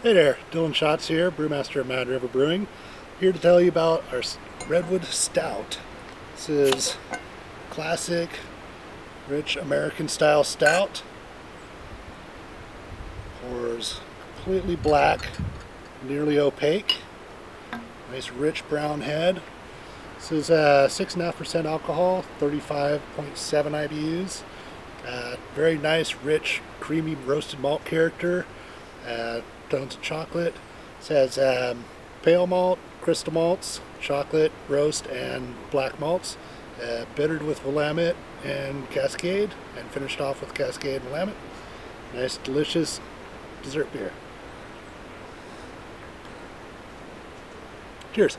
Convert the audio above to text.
Hey there, Dylan Schatz here, brewmaster of Mad River Brewing. Here to tell you about our Redwood Stout. This is classic, rich American style stout. Pours completely black, nearly opaque. Nice rich brown head. This is uh, 6.5% alcohol, 35.7 IBUs. Uh, very nice, rich, creamy roasted malt character. Uh, tones of chocolate. It says um, pale malt, crystal malts, chocolate, roast, and black malts. Uh, bittered with Willamette and Cascade, and finished off with Cascade and Willamette. Nice, delicious dessert beer. Cheers.